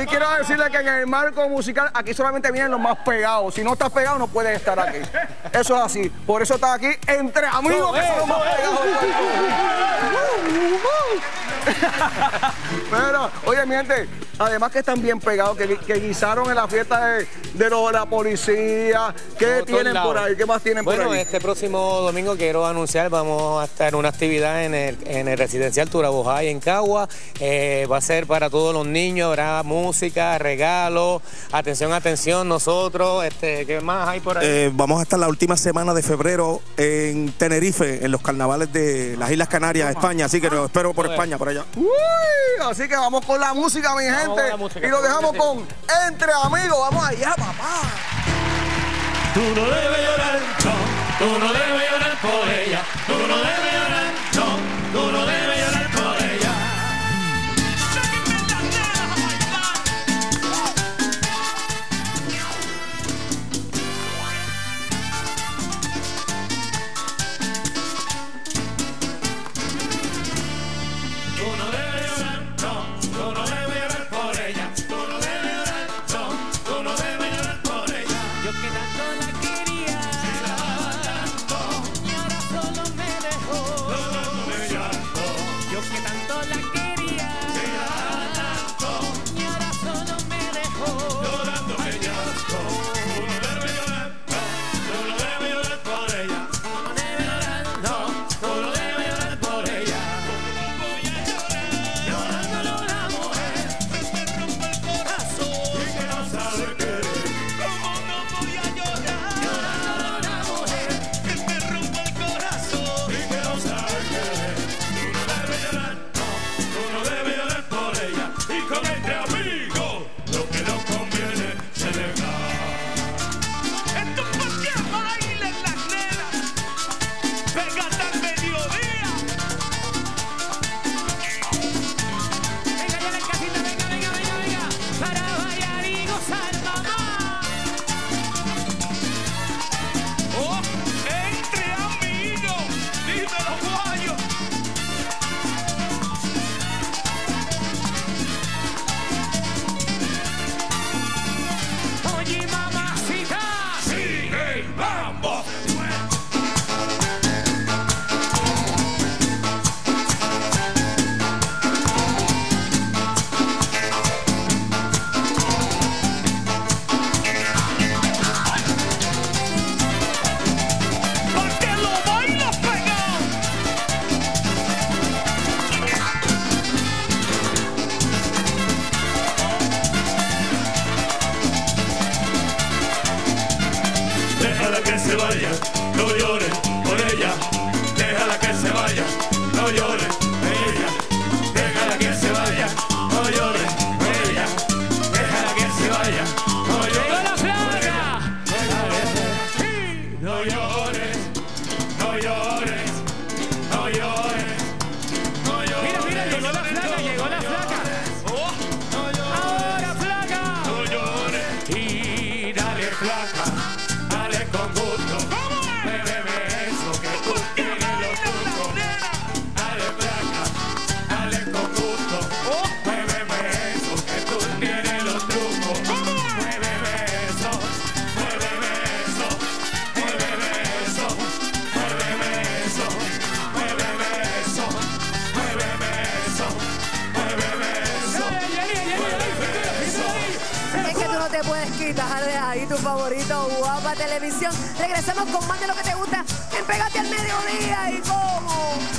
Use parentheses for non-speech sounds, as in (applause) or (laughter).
Y quiero decirle que en el marco musical aquí solamente vienen los más pegados. Si no estás pegado, no puedes estar aquí. Eso es así. Por eso estás aquí entre amigos que son los más pegados. (laughs) Pero, oye, mi gente, además que están bien pegados, que, que guisaron en la fiesta de, de lo- la policía. ¿Qué tienen por ahí? ¿Qué más tienen Bueno, por ahí? este próximo domingo quiero anunciar, vamos a estar en una actividad en el, en el residencial Turabojay en Cagua. Eh, va a ser para todos los niños, habrá música, regalos, atención, atención, nosotros, este, ¿qué más hay por ahí? Eh, vamos a estar la última semana de febrero en Tenerife, en los carnavales de las Islas Canarias, España. Así que los espero por España, por allá. Uy, así que vamos con la música, mi gente. Música, y lo dejamos con Entre Amigos. Vamos allá, papá. Tú no debes llorar, no, tú no debes llorar por ella, tú no debes llorar, no, tú no debes llorar por ella. Tú no debes Déjala que puedes quitar de ahí tu favorito, guapa televisión. Regresamos con más de lo que te gusta. En Pégate al mediodía y como.